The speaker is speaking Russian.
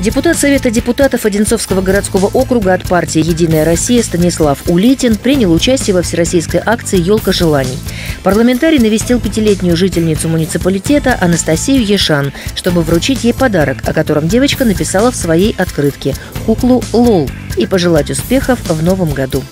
Депутат Совета депутатов Одинцовского городского округа от партии «Единая Россия» Станислав Улитин принял участие во всероссийской акции «Елка желаний». Парламентарий навестил пятилетнюю жительницу муниципалитета Анастасию Ешан, чтобы вручить ей подарок, о котором девочка написала в своей открытке – куклу «Лол» и пожелать успехов в новом году.